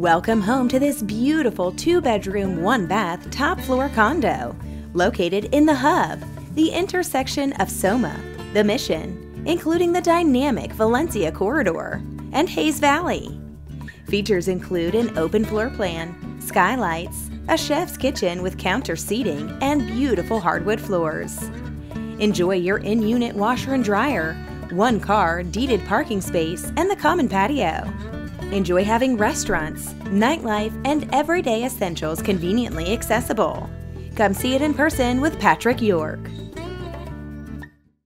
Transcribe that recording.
Welcome home to this beautiful two bedroom, one bath, top floor condo located in the Hub, the intersection of Soma, the Mission, including the dynamic Valencia corridor, and Hayes Valley. Features include an open floor plan, skylights, a chef's kitchen with counter seating, and beautiful hardwood floors. Enjoy your in unit washer and dryer, one car, deeded parking space, and the common patio. Enjoy having restaurants, nightlife, and everyday essentials conveniently accessible. Come see it in person with Patrick York.